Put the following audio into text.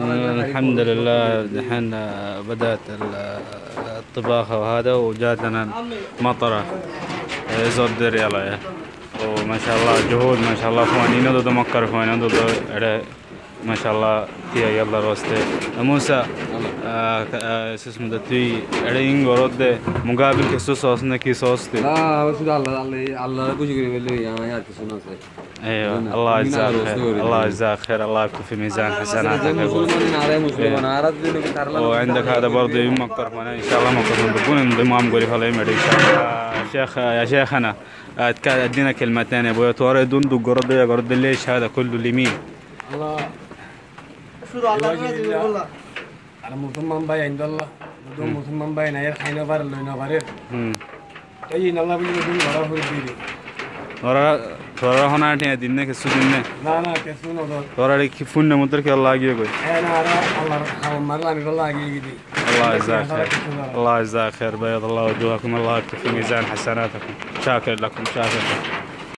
الحمد لله. دحين بدأت ال- الطباخة وهذا وجاتنا مطرة. زود دريالة وما شاء الله جهود ما شاء الله. فوانينا دو مكر فوانينا دو دو ما شاء الله تيا يلا روسته موسى اسم ده تي رينج ورد مقابل كيسو صوص نكي صوص تي لا بس ده الله الله الله كوش قريب اللي يا يا كيسو ناس أيوه الله يجزاه خير الله يجزاه خير الله يكون في ميزان حسناتك وعندك هذا برضه يوم مكرمنا ان شاء الله مكرمنا بكون الامام قريب الله يمد ان شاء الله شيخ يا شيخنا ادينا كلمتين يا ابويا توردون دو قرد يا قرد ليش هذا كله لمين الله شو الله. ما في البيري. ورا ورا هنا تيا ديننا كسو ديننا لا لا كسو نودر ورا لك فون نمطر كي الله أجيه كوي أنا أنا الله الله مرلا من الله أجيه كذي الله يجزاه خير. الله يجزاه خير. بيض الله وجوهكم. الله يكتب في ميزان حسناتكم. شاكر لكم شاكر لكم.